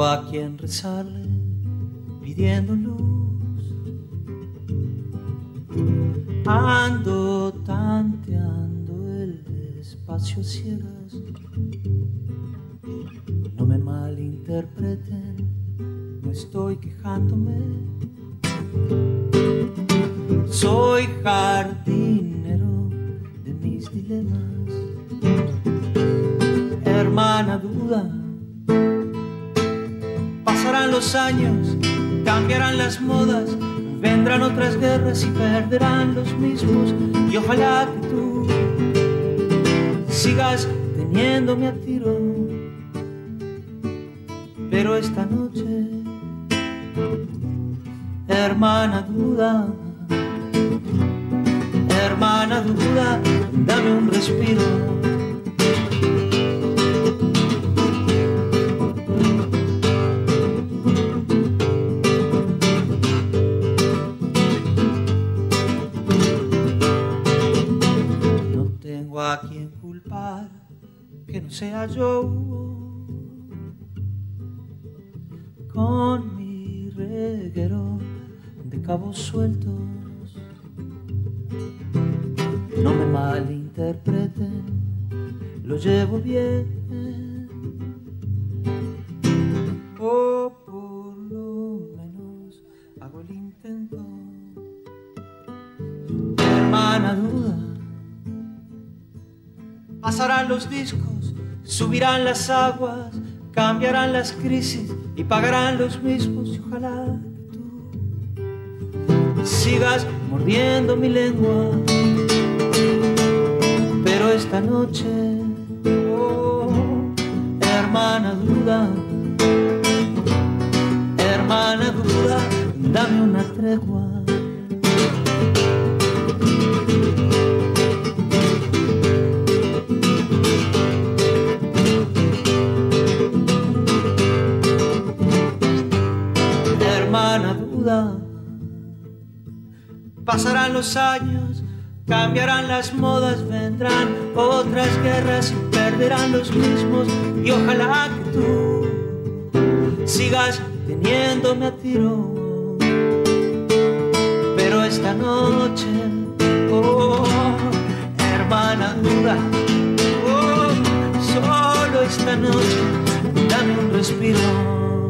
a quien rezarle pidiendo luz. Ando tanteando el espacio ciegas. No me malinterpreten, no estoy quejándome. Soy jardinero de mis dilemas. Hermana duda, pasarán los años, cambiarán las modas, vendrán otras guerras y perderán los mismos. Y ojalá que tú sigas teniéndome a tiro. Pero esta noche, hermana duda, hermana duda, dame un respiro. A quien culpar que no sea yo con mi reguero de cabos sueltos. No me malinterpreten, lo llevo bien. O por lo menos hago el intento. Hermana duda, pasarán los discos, subirán las aguas, cambiarán las crisis y pagarán los mismos. Y ojalá tú sigas mordiendo mi lengua. Pero esta noche, oh, hermana duda, hermana duda, dame una tregua. Pasarán los años, cambiarán las modas, vendrán otras guerras y perderán los mismos. Y ojalá que tú sigas teniéndome a tiro. Pero esta noche, oh, hermana duda, oh, solo esta noche, dame un respiro.